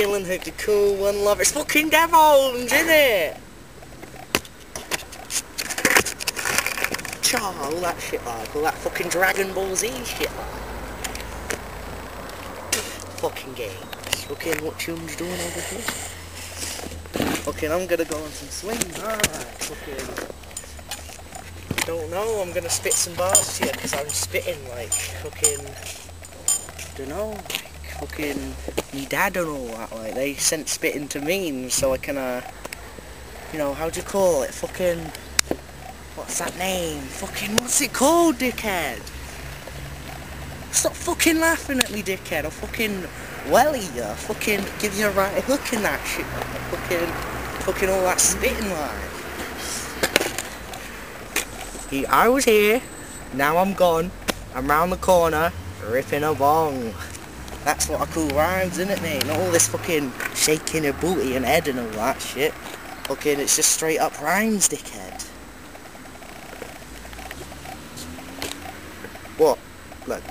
killing her the cool one love. It's fucking Devvo's, isn't it? Cha, all that shit like, all that fucking Dragon Ball Z shit like. Fucking games. Fucking what Chum's doing over here. Fucking I'm gonna go on some swings, alright. Fucking don't know, I'm gonna spit some bars here because I'm spitting like fucking don't know, fucking me dad and all that, like they sent spitting to me so I can uh you know, how do you call it? Fucking what's that name? Fucking what's it called, dickhead? Stop fucking laughing at me, dickhead. I'll fucking welly you. I'll fucking give you a right hook in that shit. Fucking fucking all that spitting like. He, I was here, now I'm gone, I'm round the corner, ripping a bong. That's what I call rhymes, isn't it, mate? Not all this fucking shaking your booty and head and all that shit. Fucking, it's just straight up rhymes, dickhead. What? Look,